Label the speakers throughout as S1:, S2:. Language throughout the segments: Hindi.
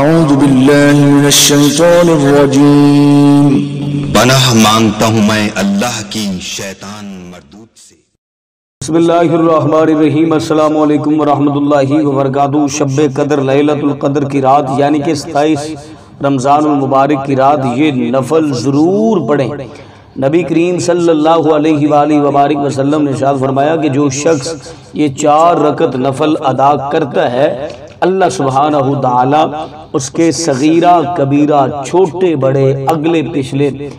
S1: अऊज़ुबिल्लाहिमिनश्शैतानिर्रजीम
S2: पनाह माँगता हूँ मैं अल्लाह की शैतान मरदूत से।
S3: बसमीम अल्लाम वरहमतुल्लाहि वबरकातुहू। शब कदर लैलतुल की रात यानी कि सताईस रमज़ान मुबारक की रात ये नफल ज़रूर पढ़ें। नबी करीम सल्लल्लाहु अलैहि वबारक वसल्लम ने शाद फरमाया कि जो शख्स ये चार रकत नफल अदा करता है अल्लाह सुबहानहु ताला उसके सगीरा, कबीरा, छोटे, बड़े, अगले, पिछले,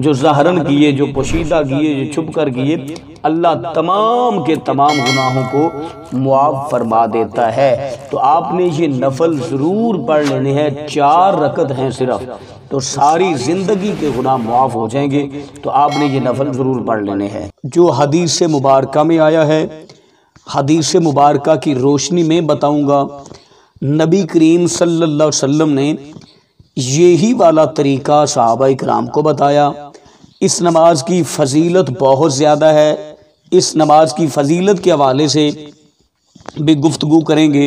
S3: जो जहरन किए, जो पोशीदा किए, जो छुप कर किए, अल्लाह तमाम के तमाम गुनाहों को मुआफ़ फरमा देता है। तो आपने ये नफल ज़रूर पढ़ लेने हैं, चार रकत हैं सिर्फ़ तो सारी ज़िंदगी के गुनाह मुआफ़ हो जाएँगे तो आपने ये नफल ज़रूर पढ़ लेने हैं। जो हदीस मुबारक में आया है, हदीस मुबारक की रोशनी में बताऊँगा नबी करीम सल्लल्लाहु अलैहि वसल्लम ने यही वाला तरीका सहाबा कराम को बताया। इस नमाज़ की फजीलत बहुत ज़्यादा है। इस नमाज़ की फजीलत के हवाले से भी गुफ्तगु करेंगे।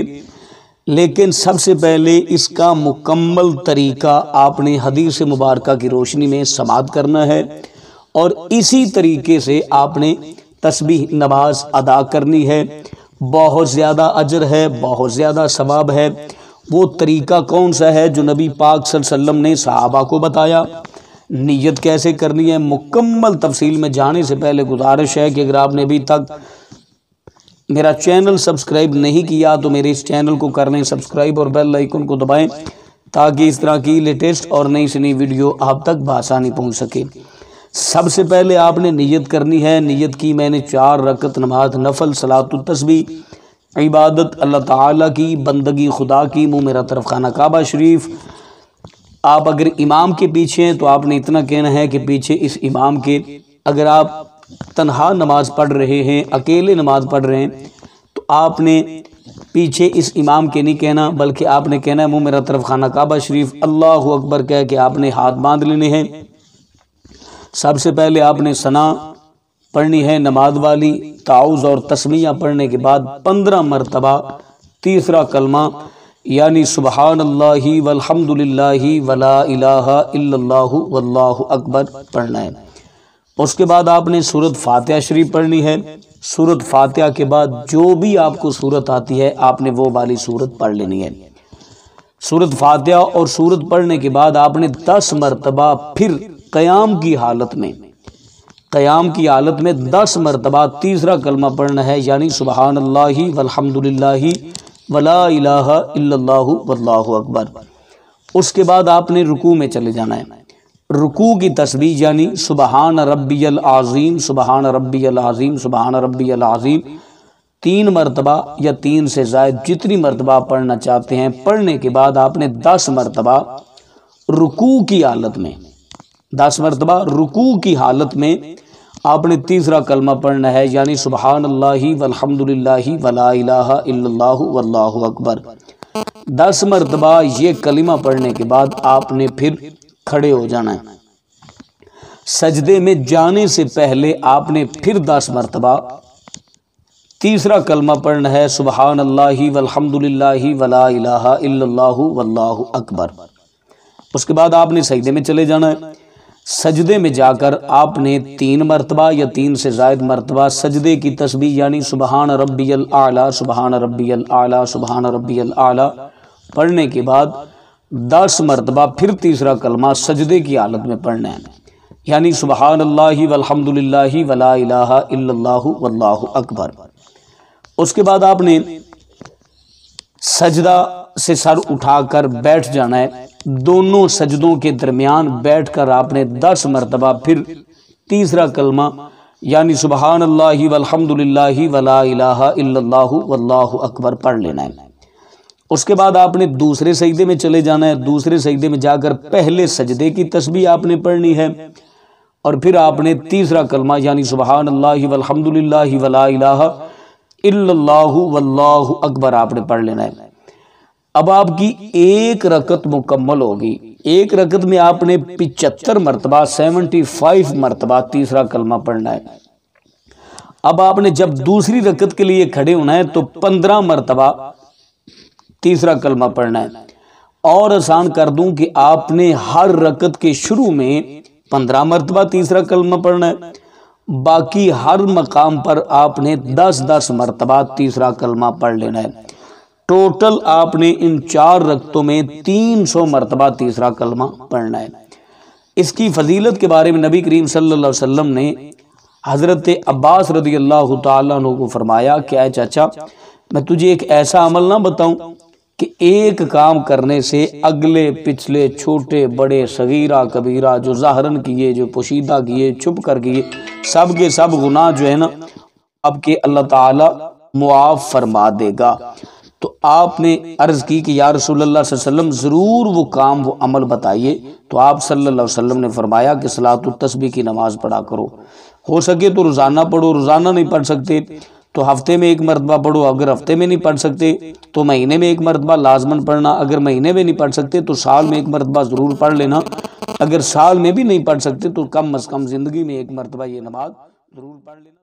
S3: लेकिन सबसे पहले इसका मुकम्मल तरीका आपने हदीस मुबारक की रोशनी में समात करना है और इसी तरीके से आपने तस्बी नमाज़ अदा करनी है। बहुत ज़्यादा अजर है, बहुत ज़्यादा सवाब है। वो तरीका कौन सा है जो नबी पाक वसल्लम ने सहाबा को बताया? नीयत कैसे करनी है? मुकम्मल तफसील में जाने से पहले गुजारिश है कि अगर आपने अभी तक मेरा चैनल सब्सक्राइब नहीं किया तो मेरे इस चैनल को कर लें सब्सक्राइब और बेल आइकन को दबाएँ, ताकि इस तरह की लेटेस्ट और नई से नई वीडियो आप तक बसानी पहुँच सके। सबसे पहले आपने नीयत करनी है। नीयत की मैंने चार रकत नमाज़, नफल, सलात तस्बी इबादत अल्लाह ताला की, बंदगी खुदा की, मुँह मेरा तरफ़ खाना काबा शरीफ। आप अगर इमाम के पीछे हैं तो आपने इतना कहना है कि पीछे इस इमाम के अगर आप तनहा नमाज़ पढ़ रहे हैं, अकेले नमाज़ पढ़ रहे हैं तो आपने पीछे इस इमाम के नहीं कहना, बल्कि आपने कहना है, मुँह मेरा तरफ़ खाना काबा शरीफ। अल्लाह अकबर कह के आपने हाथ बाँध लेने हैं। सबसे पहले आपने सना पढ़नी है, नमाज़ वाली ताउज़ और तस्मिया पढ़ने के बाद पंद्रह मरतबा, तीसरा कलमा, यानी सुबहान अल्लाह वला वल्लाहु अकबर पढ़ना है। उसके बाद आपने सूरत फातिहा शरीफ पढ़नी है। सूरत फातिहा के बाद जो भी आपको सूरत आती है, आपने वो वाली सूरत पढ़ लेनी है। सूरत फातिहा और सूरत पढ़ने के बाद आपने दस मरतबा फिर क़याम की हालत में, क़याम की हालत में दस मरतबा तीसरा कलमा पढ़ना है, यानी सुबहान अल्लाह वलहमदिल्लाहि वला अकबर। उसके बाद आपने रुकू में चले जाना है। रुकू की तस्वीर यानी सुबहान रब्बी आज़ीम, सुबहान रब्बी आज़ीम, सुबहान रब्बी आज़ीम। तीन मरतबा या तीन से जायद जितनी मरतबा पढ़ना चाहते हैं, पढ़ने के बाद आपने दस मरतबा रुकू की हालत में दस मरतबा रुकू की हालत में आपने तीसरा कलमा पढ़ना है, यानी सुबहान अल्लाह वलहमदिल्लाहि वला अकबर। दस मरतबा ये कलिमा पढ़ने के बाद आपने फिर खड़े हो जाना है। सजदे में जाने से पहले आपने फिर दस मरतबा। तीसरा कलमा पढ़ना है सुबहान अल्लाह वलहमदिल्लाहि वला अकबर। उसके बाद आपने सजदे में चले जाना है। सजदे में जाकर आपने तीन मरतबा या तीन से जायद मरतबा सजदे की तस्वीर यानी सुबहान रब्बी आला, सुबहान रब्बी आला, सुबहान रब्बी आला, पढ़ने के बाद दस मरतबा, फिर तीसरा कलमा सजदे की हालत में पढ़ना है। यानी सुबहान अल्लाह वलहमदिल्लाहि वला इलाहा वल्लाहु अकबर। उसके बाद आपने सजदा से सर उठाकर बैठ जाना है। दोनों सजदों के दरमियान बैठकर आपने दस मरतबा, फिर तीसरा कलमा, यानी सुबहान अल्लाह वलहमदिल्लाहि वला वल्लाहु अकबर पढ़ लेना है। उसके बाद आपने दूसरे सजदे में चले जाना है। दूसरे सजदे में जाकर पहले सजदे की तस्बीह आपने पढ़नी है और फिर आपने तीसरा कलमा, यानी सुबहान अल्लाह वलहमदिल्लाहि वला वल्लाहु अकबर आपने पढ़ लेना है। अब आपकी एक रकत मुकम्मल होगी। एक रकत में आपने पिचहत्तर मरतबा, सेवेंटी फाइव मरतबा तीसरा कलमा पढ़ना है। अब आपने जब दूसरी रकत के लिए खड़े होना है तो पंद्रह मरतबा तीसरा कलमा पढ़ना है। और आसान कर दूँ कि आपने हर रकत के शुरू में पंद्रह मरतबा तीसरा कलमा पढ़ना है। बाकी हर मकाम पर आपने दस दस मरतबा तीसरा कलमा पढ़ लेना है। टोटल आपने इन चार रक्तों में तीन सौ मरतबा तीसरा कलमा पढ़ना है। इसकी फजीलत के बारे में नबी करीम सल्लल्लाहु अलैहि वसल्लम ने हज़रत अब्बास रदी अल्लाह तु को फरमाया क्या चाचा, मैं तुझे एक ऐसा अमल ना बताऊँ कि एक काम करने से अगले, पिछले, छोटे, बड़े, सगीरा, कबीरा, जो जाहरन किए, जो पोशीदा किए, छुप कर किए, सब के सब गुनाह जो है ना, अब के अल्लाह ताला मुआफ फरमा देगा। तो आपने अर्ज़ की कि या वसल्लम, ज़रूर वो काम, वो अमल बताइए। तो आप वसल्लम ने फरमाया कि सलात की नमाज़ पढ़ा करो। हो सके तो रोज़ाना पढ़ो, रोज़ाना नहीं पढ़ सकते। तो हफ़्ते में एक मरतबा पढ़ो, अगर हफ़्ते में नहीं पढ़ सकते तो महीने में एक मरतबा लाजमन पढ़ना। अगर महीने में नहीं पढ़ सकते तो साल में एक मरतबा ज़रूर पढ़ लेना। अगर साल में भी नहीं पढ़ सकते तो कम अज़ कम ज़िंदगी में एक मरतबा ये नमाज़ ज़रूर पढ़ लेना।